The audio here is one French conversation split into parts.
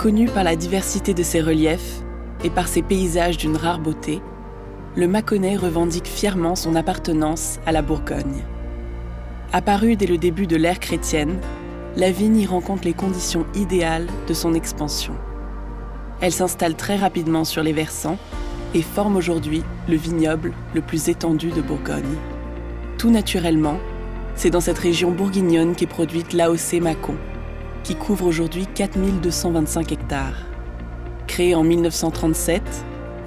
Connu par la diversité de ses reliefs et par ses paysages d'une rare beauté, le Mâconnais revendique fièrement son appartenance à la Bourgogne. Apparue dès le début de l'ère chrétienne, la vigne y rencontre les conditions idéales de son expansion. Elle s'installe très rapidement sur les versants et forme aujourd'hui le vignoble le plus étendu de Bourgogne. Tout naturellement, c'est dans cette région bourguignonne qu'est produite l'AOC Mâcon, qui couvre aujourd'hui 4225 hectares. Créée en 1937,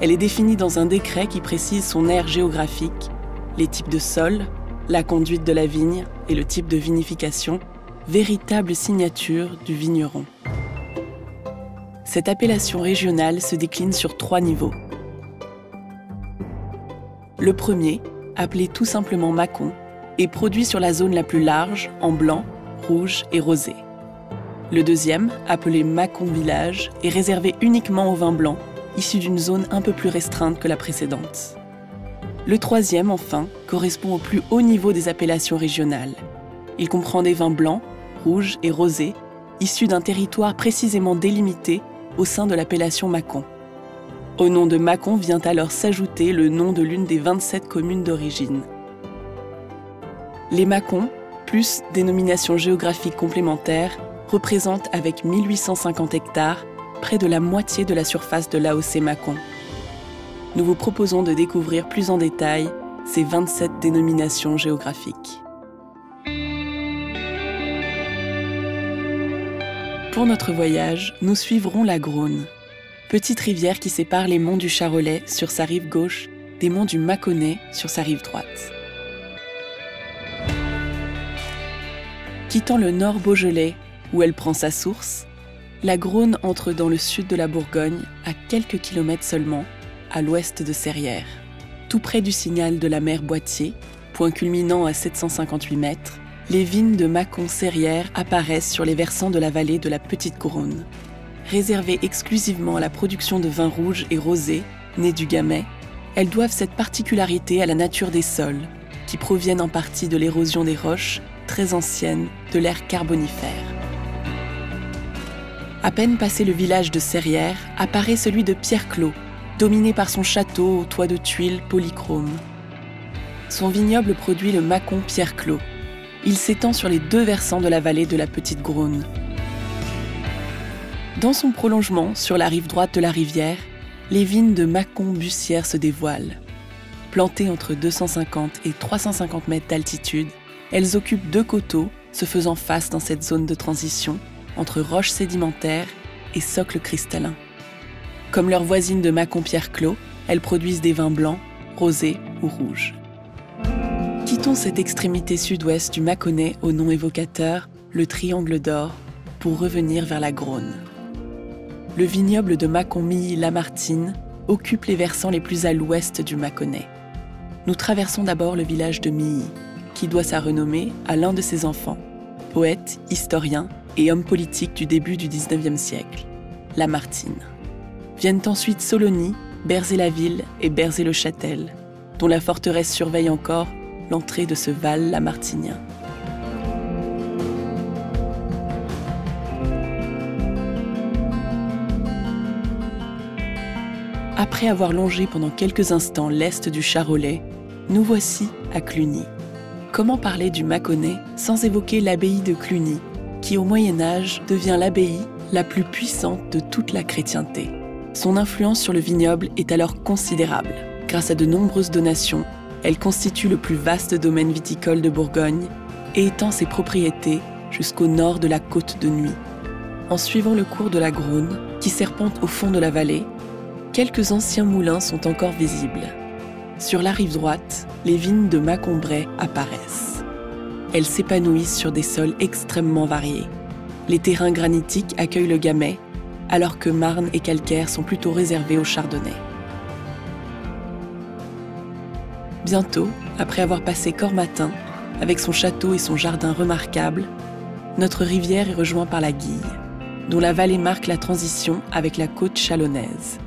elle est définie dans un décret qui précise son aire géographique, les types de sol, la conduite de la vigne et le type de vinification, véritable signature du vigneron. Cette appellation régionale se décline sur trois niveaux. Le premier, appelé tout simplement Mâcon, est produit sur la zone la plus large, en blanc, rouge et rosé. Le deuxième, appelé Mâcon Village, est réservé uniquement au vin blanc, issu d'une zone un peu plus restreinte que la précédente. Le troisième, enfin, correspond au plus haut niveau des appellations régionales. Il comprend des vins blancs, rouges et rosés, issus d'un territoire précisément délimité au sein de l'appellation Mâcon. Au nom de Mâcon vient alors s'ajouter le nom de l'une des 27 communes d'origine. Les Mâcons, plus dénominations géographiques complémentaires, représentent avec 1850 hectares près de la moitié de la surface de l'AOC Mâcon. Nous vous proposons de découvrir plus en détail ces 27 dénominations géographiques. Pour notre voyage, nous suivrons la Grône, petite rivière qui sépare les monts du Charolais sur sa rive gauche des monts du Mâconnais sur sa rive droite. Quittant le nord Beaujolais, où elle prend sa source, la Grône entre dans le sud de la Bourgogne, à quelques kilomètres seulement, à l'ouest de Serrières. Tout près du signal de la mer Boitier, point culminant à 758 mètres, les vignes de Mâcon-Serrières apparaissent sur les versants de la vallée de la Petite Couronne. Réservées exclusivement à la production de vins rouges et rosés, nés du Gamay, elles doivent cette particularité à la nature des sols, qui proviennent en partie de l'érosion des roches, très anciennes, de l'ère carbonifère. À peine passé le village de Serrières, apparaît celui de Pierre Clos, dominé par son château au toit de tuiles polychromes. Son vignoble produit le Mâcon Pierre Clos. Il s'étend sur les deux versants de la vallée de la Petite Grône. Dans son prolongement, sur la rive droite de la rivière, les vignes de Mâcon-Bussière se dévoilent. Plantées entre 250 et 350 mètres d'altitude, elles occupent deux coteaux, se faisant face dans cette zone de transition entre roches sédimentaires et socles cristallins. Comme leurs voisines de Mâcon-Pierre-Clos, elles produisent des vins blancs, rosés ou rouges. Quittons cette extrémité sud-ouest du Mâconnais au nom évocateur, le Triangle d'Or, pour revenir vers la Grône. Le vignoble de Mâcon-Milly-Lamartine occupe les versants les plus à l'ouest du Mâconnais. Nous traversons d'abord le village de Milly, qui doit sa renommée à l'un de ses enfants, poète, historien et homme politique du début du XIXe siècle, Lamartine. Viennent ensuite Solony, Berzé-la-Ville et Berzé-le-Châtel, dont la forteresse surveille encore l'entrée de ce val lamartinien. Après avoir longé pendant quelques instants l'est du Charolais, nous voici à Cluny. Comment parler du Mâconnais sans évoquer l'abbaye de Cluny, qui au Moyen Âge devient l'abbaye la plus puissante de toute la chrétienté. Son influence sur le vignoble est alors considérable. Grâce à de nombreuses donations, elle constitue le plus vaste domaine viticole de Bourgogne et étend ses propriétés jusqu'au nord de la côte de Nuit. En suivant le cours de la Grône, qui serpente au fond de la vallée, quelques anciens moulins sont encore visibles. Sur la rive droite, les vignes de Macombray apparaissent. Elles s'épanouissent sur des sols extrêmement variés. Les terrains granitiques accueillent le gamay, alors que marne et calcaire sont plutôt réservés au chardonnay. Bientôt, après avoir passé Cormatin, avec son château et son jardin remarquable, notre rivière est rejointe par la Guille, dont la vallée marque la transition avec la côte chalonnaise.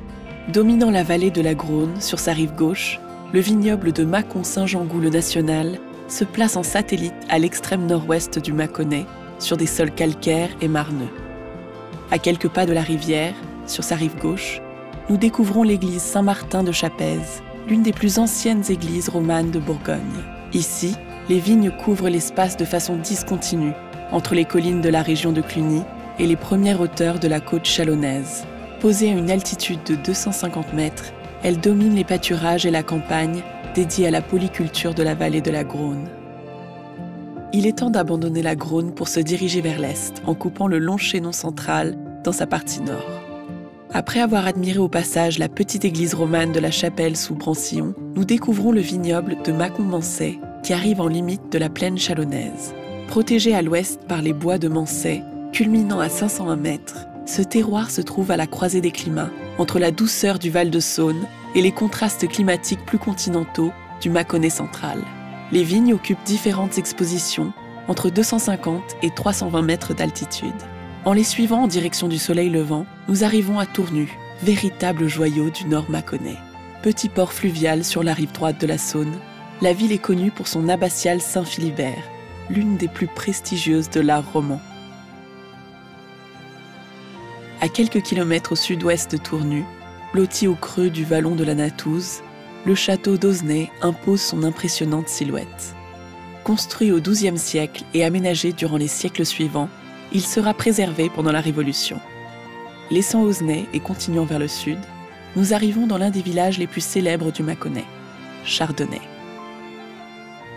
Dominant la vallée de la Grône sur sa rive gauche, le vignoble de Mâcon-Saint-Jean-Gou le National se place en satellite à l'extrême nord-ouest du Mâconnais, sur des sols calcaires et marneux. À quelques pas de la rivière, sur sa rive gauche, nous découvrons l'église Saint-Martin de Chapèze, l'une des plus anciennes églises romanes de Bourgogne. Ici, les vignes couvrent l'espace de façon discontinue entre les collines de la région de Cluny et les premières hauteurs de la côte chalonnaise. Posée à une altitude de 250 mètres, elle domine les pâturages et la campagne dédiée à la polyculture de la vallée de la Garonne. Il est temps d'abandonner la Garonne pour se diriger vers l'est en coupant le long chaînon central dans sa partie nord. Après avoir admiré au passage la petite église romane de la chapelle sous Brancillon, nous découvrons le vignoble de Mâcon-Mancet qui arrive en limite de la plaine chalonnaise. Protégé à l'ouest par les bois de Mancet, culminant à 501 mètres, ce terroir se trouve à la croisée des climats, entre la douceur du Val de Saône et les contrastes climatiques plus continentaux du Mâconnais central. Les vignes occupent différentes expositions, entre 250 et 320 mètres d'altitude. En les suivant en direction du soleil levant, nous arrivons à Tournu, véritable joyau du nord mâconnais. Petit port fluvial sur la rive droite de la Saône, la ville est connue pour son abbatiale Saint-Philibert, l'une des plus prestigieuses de l'art roman. À quelques kilomètres au sud-ouest de Tournu, blotti au creux du vallon de la Natouze, le château d'Ausnay impose son impressionnante silhouette. Construit au XIIe siècle et aménagé durant les siècles suivants, il sera préservé pendant la Révolution. Laissant Ausnay et continuant vers le sud, nous arrivons dans l'un des villages les plus célèbres du Mâconnais, Chardonnay.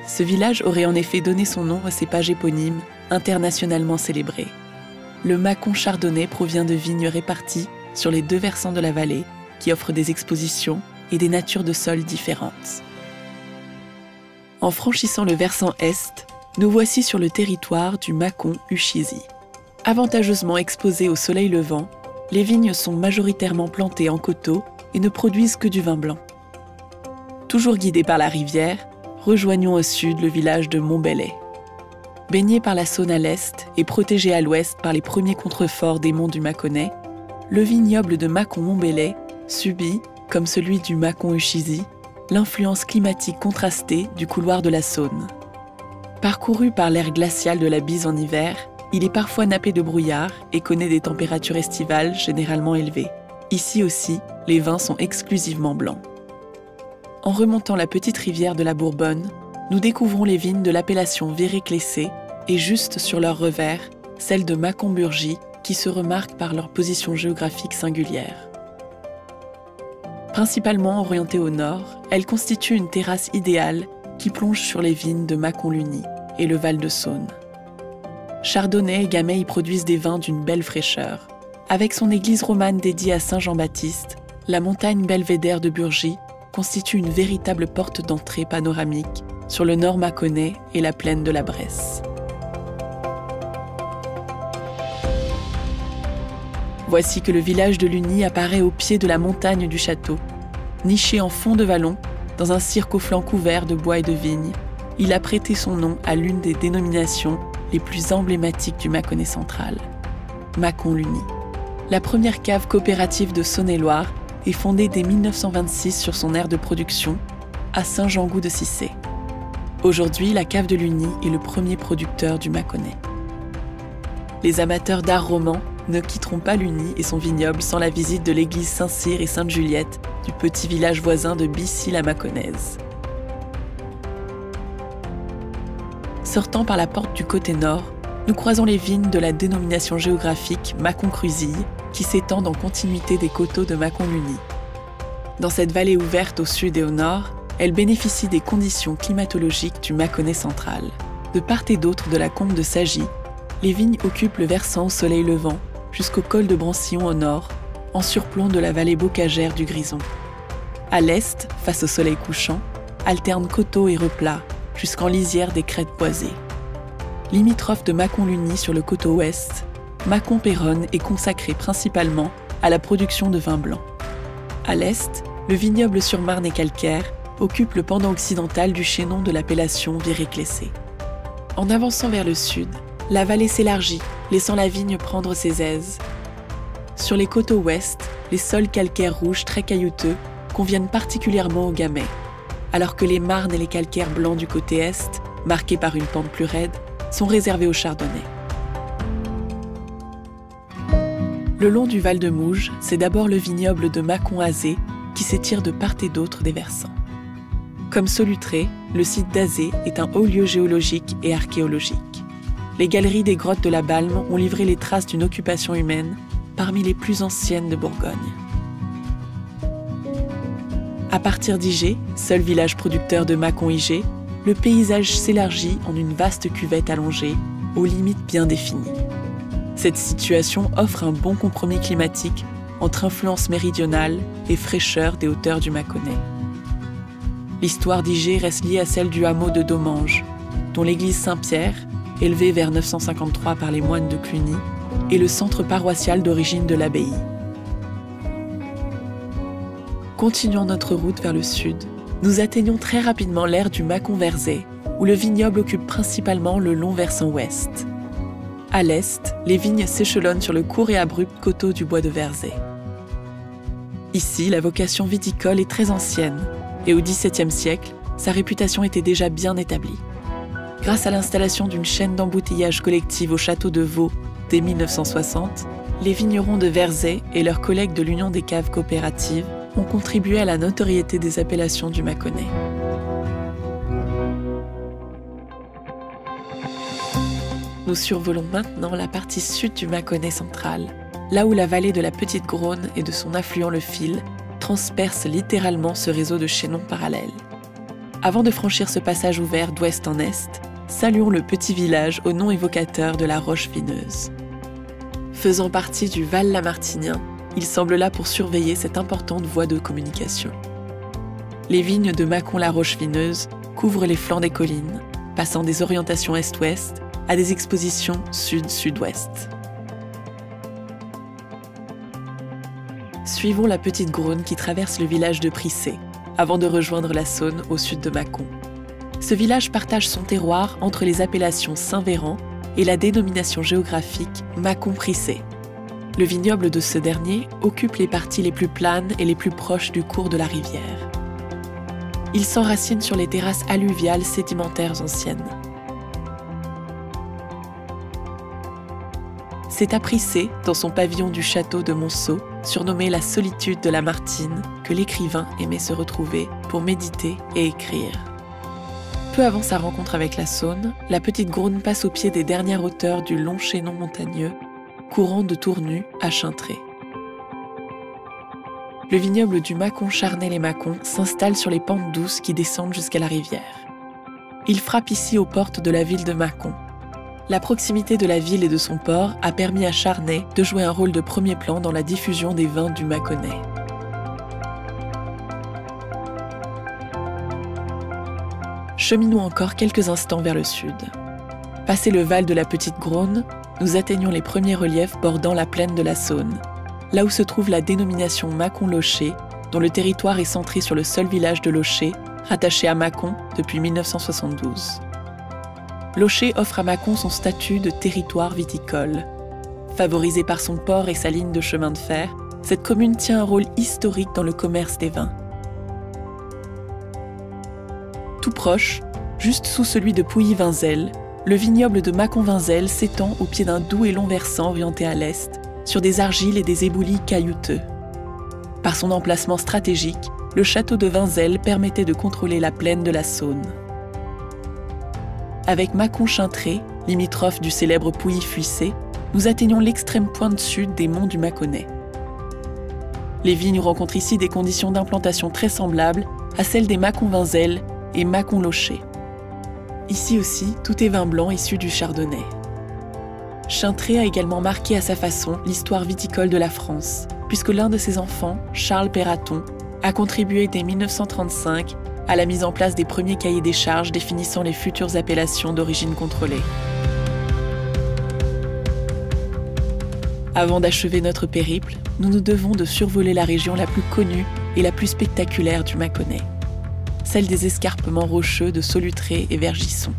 Ce village aurait en effet donné son nom à ses pages éponymes, internationalement célébrées. Le Mâcon chardonnay provient de vignes réparties sur les deux versants de la vallée, qui offrent des expositions et des natures de sol différentes. En franchissant le versant est, nous voici sur le territoire du Mâcon Uchizi. Avantageusement exposées au soleil levant, les vignes sont majoritairement plantées en coteaux et ne produisent que du vin blanc. Toujours guidés par la rivière, rejoignons au sud le village de Montbellet. Baigné par la Saône à l'est et protégé à l'ouest par les premiers contreforts des monts du Mâconnais, le vignoble de Mâcon-Montbellet subit, comme celui du Mâcon-Uchizi, l'influence climatique contrastée du couloir de la Saône. Parcouru par l'air glacial de la Bise en hiver, il est parfois nappé de brouillard et connaît des températures estivales généralement élevées. Ici aussi, les vins sont exclusivement blancs. En remontant la petite rivière de la Bourbonne, nous découvrons les vignes de l'appellation Véré-Clessé et juste sur leur revers, celles de Macomburgie qui se remarquent par leur position géographique singulière. Principalement orientée au nord, elle constitue une terrasse idéale qui plonge sur les vignes de Mâcon-Luny et le Val de Saône. Chardonnay et Gamay y produisent des vins d'une belle fraîcheur. Avec son église romane dédiée à Saint Jean-Baptiste, la montagne belvédère de Burgie constitue une véritable porte d'entrée panoramique sur le nord mâconnais et la plaine de la Bresse. Voici que le village de Luny apparaît au pied de la montagne du château. Niché en fond de vallon, dans un cirque au flanc couvert de bois et de vignes, il a prêté son nom à l'une des dénominations les plus emblématiques du Mâconnais central, Mâcon-Luny. La première cave coopérative de Saône-et-Loire est fondée dès 1926 sur son aire de production, à Saint-Jean-Gou de Cissé. Aujourd'hui, la cave de Luny est le premier producteur du Mâconnais. Les amateurs d'art roman ne quitteront pas Luny et son vignoble sans la visite de l'église Saint-Cyr et Sainte-Juliette du petit village voisin de Bissy-la-Mâconnaise. Sortant par la porte du côté nord, nous croisons les vignes de la dénomination géographique Mâcon-Crusille qui s'étendent en continuité des coteaux de Mâcon-Luny. Dans cette vallée ouverte au sud et au nord, elle bénéficie des conditions climatologiques du Mâconnais central. De part et d'autre de la combe de Sagy, les vignes occupent le versant au soleil levant jusqu'au col de Brancillon au nord, en surplomb de la vallée bocagère du Grison. À l'est, face au soleil couchant, alternent coteaux et replats jusqu'en lisière des crêtes boisées. Limitrophe de Mâcon-Luny sur le coteau ouest, Mâcon-Péronne est consacré principalement à la production de vin blanc. À l'est, le vignoble sur Marne et calcaire occupe le pendant occidental du chaînon de l'appellation Viré-Clessé. En avançant vers le sud, la vallée s'élargit, laissant la vigne prendre ses aises. Sur les coteaux ouest, les sols calcaires rouges très caillouteux conviennent particulièrement au gamay, alors que les marnes et les calcaires blancs du côté est, marqués par une pente plus raide, sont réservés au chardonnay. Le long du Val de Mouge, c'est d'abord le vignoble de Mâcon-Azé qui s'étire de part et d'autre des versants. Comme Solutré, le site d'Azé est un haut lieu géologique et archéologique. Les galeries des grottes de la Balme ont livré les traces d'une occupation humaine parmi les plus anciennes de Bourgogne. À partir d'Igé, seul village producteur de Mâcon-Igé, le paysage s'élargit en une vaste cuvette allongée, aux limites bien définies. Cette situation offre un bon compromis climatique entre influence méridionale et fraîcheur des hauteurs du Mâconnais. L'histoire d'Igé reste liée à celle du hameau de Domange, dont l'église Saint-Pierre, élevée vers 953 par les moines de Cluny, est le centre paroissial d'origine de l'abbaye. Continuons notre route vers le sud. Nous atteignons très rapidement l'aire du Mâcon-Verzay, où le vignoble occupe principalement le long versant ouest. À l'est, les vignes s'échelonnent sur le court et abrupt coteau du bois de Verzay. Ici, la vocation viticole est très ancienne, et au XVIIe siècle, sa réputation était déjà bien établie. Grâce à l'installation d'une chaîne d'embouteillage collective au château de Vaux dès 1960, les vignerons de Verzay et leurs collègues de l'Union des caves coopératives ont contribué à la notoriété des appellations du Mâconnais. Nous survolons maintenant la partie sud du Mâconnais central, là où la vallée de la Petite Grône et de son affluent le Fil transpercent littéralement ce réseau de chaînons parallèles. Avant de franchir ce passage ouvert d'ouest en est, saluons le petit village au nom évocateur de la Roche Vineuse. Faisant partie du Val-Lamartinien, il semble là pour surveiller cette importante voie de communication. Les vignes de Mâcon-la-Roche-Vineuse couvrent les flancs des collines, passant des orientations est-ouest à des expositions sud-sud-ouest. Suivons la petite Grône qui traverse le village de Prissé, avant de rejoindre la Saône au sud de Mâcon. Ce village partage son terroir entre les appellations Saint-Véran et la dénomination géographique Mâcon-Prissé. Le vignoble de ce dernier occupe les parties les plus planes et les plus proches du cours de la rivière. Il s'enracine sur les terrasses alluviales sédimentaires anciennes. C'est à Prissé, dans son pavillon du château de Monceau, surnommé la solitude de la Martine, que l'écrivain aimait se retrouver pour méditer et écrire. Peu avant sa rencontre avec la Saône, la petite Grône passe au pied des dernières hauteurs du long chaînon montagneux, courant de Tournu à Chintré. Le vignoble du Mâcon Charnay-les-Mâcons s'installe sur les pentes douces qui descendent jusqu'à la rivière. Il frappe ici aux portes de la ville de Mâcon, la proximité de la ville et de son port a permis à Charnay de jouer un rôle de premier plan dans la diffusion des vins du Mâconnais. Cheminons encore quelques instants vers le sud. Passé le val de la Petite Grône, nous atteignons les premiers reliefs bordant la plaine de la Saône, là où se trouve la dénomination Mâcon-Locher, dont le territoire est centré sur le seul village de Locher, rattaché à Mâcon depuis 1972. Locher offre à Mâcon son statut de territoire viticole. Favorisée par son port et sa ligne de chemin de fer, cette commune tient un rôle historique dans le commerce des vins. Proche, juste sous celui de Pouilly-Vinzel, le vignoble de Mâcon-Vinzel s'étend au pied d'un doux et long versant orienté à l'est, sur des argiles et des éboulis caillouteux. Par son emplacement stratégique, le château de Vinzel permettait de contrôler la plaine de la Saône avec Mâcon-Chintré, limitrophe du célèbre Pouilly-Fuissé, nous atteignons l'extrême pointe sud des monts du Mâconnais. Les vignes rencontrent ici des conditions d'implantation très semblables à celles des Mâcon-Vinzel et Mâcon-Locher. Ici aussi, tout est vin blanc issu du chardonnay. Chintré a également marqué à sa façon l'histoire viticole de la France, puisque l'un de ses enfants, Charles Perraton, a contribué dès 1935 à la mise en place des premiers cahiers des charges définissant les futures appellations d'origine contrôlée. Avant d'achever notre périple, nous nous devons de survoler la région la plus connue et la plus spectaculaire du Mâconnais, celle des escarpements rocheux de Solutré et Vergisson.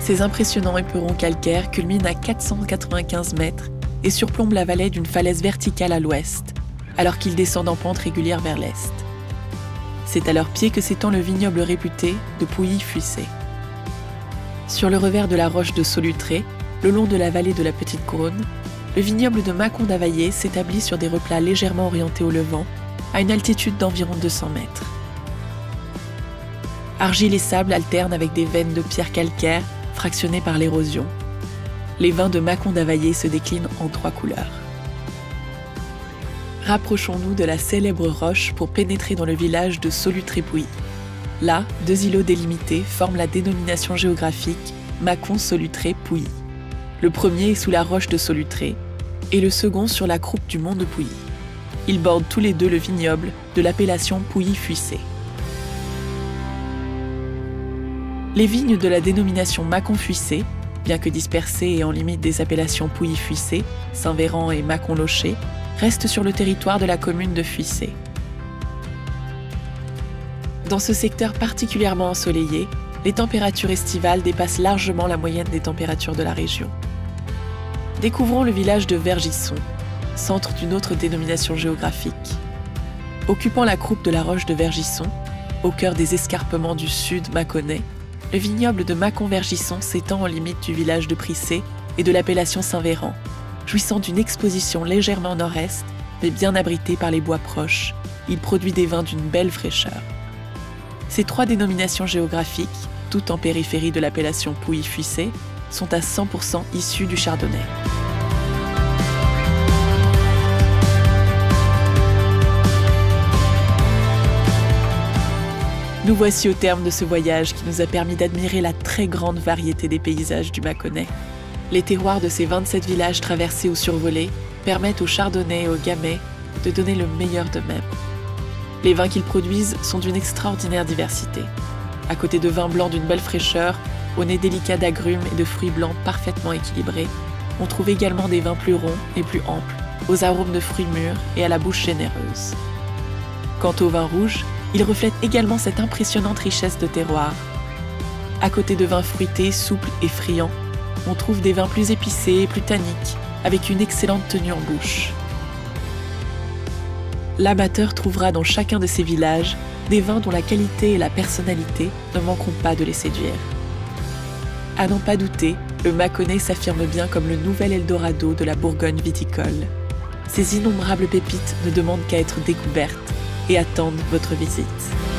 Ces impressionnants éperons calcaires culminent à 495 mètres et surplombent la vallée d'une falaise verticale à l'ouest, alors qu'ils descendent en pente régulière vers l'est. C'est à leurs pieds que s'étend le vignoble réputé de Pouilly-Fuissé. Sur le revers de la roche de Solutré, le long de la vallée de la Petite Grône, le vignoble de Mâcon d'Availlé s'établit sur des replats légèrement orientés au levant, à une altitude d'environ 200 mètres. Argile et sable alternent avec des veines de pierre calcaire fractionnées par l'érosion. Les vins de Mâcon d'Availlé se déclinent en trois couleurs. Rapprochons-nous de la célèbre roche pour pénétrer dans le village de Solutré-Pouilly. Là, deux îlots délimités forment la dénomination géographique Mâcon-Solutré-Pouilly. Le premier est sous la roche de Solutré et le second sur la croupe du mont de Pouilly. Ils bordent tous les deux le vignoble de l'appellation Pouilly-Fuissé. Les vignes de la dénomination Mâcon-Fuissé, bien que dispersées et en limite des appellations Pouilly-Fuissé, Saint-Véran et Mâcon-Locher, restent sur le territoire de la commune de Fuissé. Dans ce secteur particulièrement ensoleillé, les températures estivales dépassent largement la moyenne des températures de la région. Découvrons le village de Vergisson, centre d'une autre dénomination géographique. Occupant la croupe de la roche de Vergisson, au cœur des escarpements du sud mâconnais, le vignoble de Mâcon-Vergisson s'étend en limite du village de Prissé et de l'appellation Saint-Véran, jouissant d'une exposition légèrement nord-est, mais bien abritée par les bois proches. Il produit des vins d'une belle fraîcheur. Ces trois dénominations géographiques, toutes en périphérie de l'appellation Pouilly-Fuissé, sont à 100% issues du chardonnay. Nous voici au terme de ce voyage qui nous a permis d'admirer la très grande variété des paysages du Mâconnais. Les terroirs de ces 27 villages traversés ou survolés permettent aux chardonnays et aux gamay de donner le meilleur d'eux-mêmes. Les vins qu'ils produisent sont d'une extraordinaire diversité. À côté de vins blancs d'une belle fraîcheur, au nez délicat d'agrumes et de fruits blancs parfaitement équilibrés, on trouve également des vins plus ronds et plus amples, aux arômes de fruits mûrs et à la bouche généreuse. Quant aux vins rouges, ils reflètent également cette impressionnante richesse de terroir. À côté de vins fruités, souples et friands, on trouve des vins plus épicés et plus tanniques, avec une excellente tenue en bouche. L'amateur trouvera dans chacun de ces villages des vins dont la qualité et la personnalité ne manqueront pas de les séduire. À n'en pas douter, le Mâconnais s'affirme bien comme le nouvel Eldorado de la Bourgogne viticole. Ces innombrables pépites ne demandent qu'à être découvertes et attendent votre visite.